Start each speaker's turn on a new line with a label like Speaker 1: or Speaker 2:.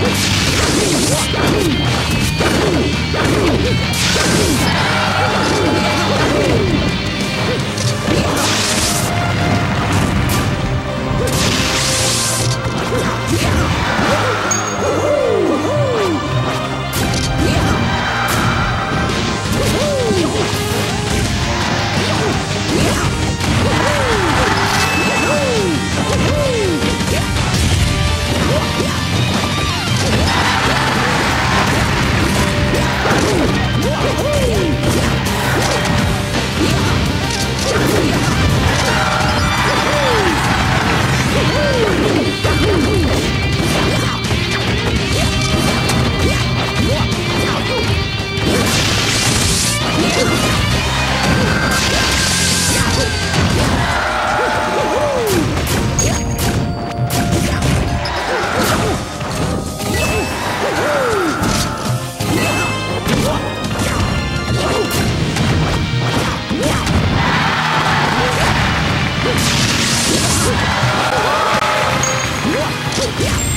Speaker 1: Let's go.
Speaker 2: Yeah!